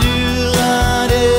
du hade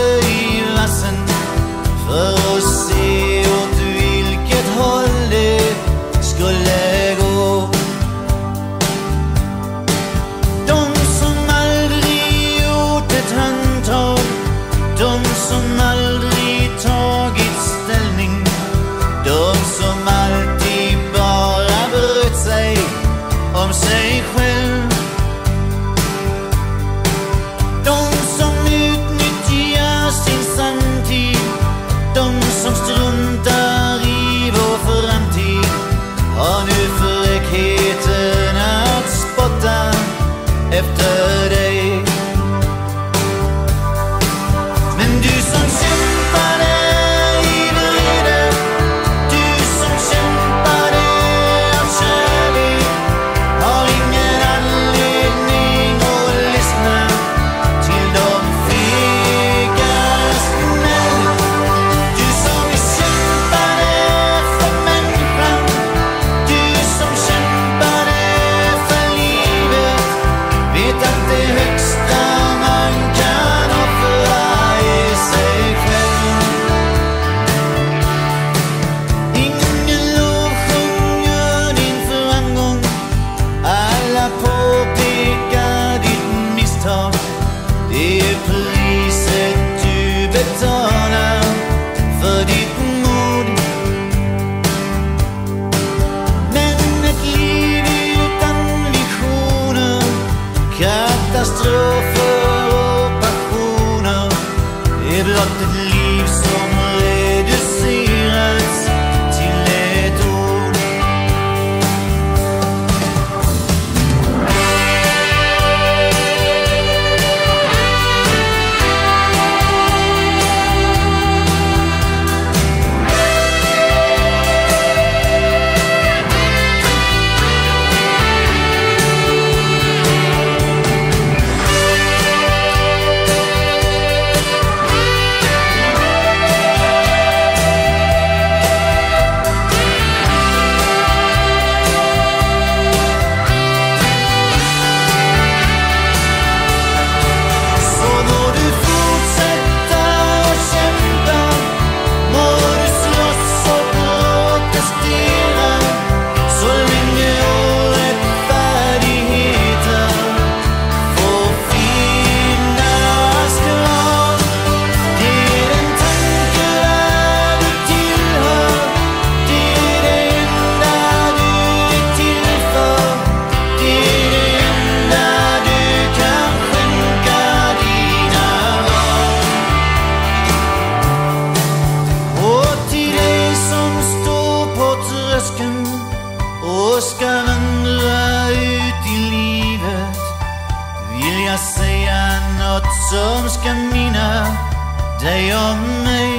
ska vandra ut i livet. Vill jag säga nåt som ska minna dig om mig?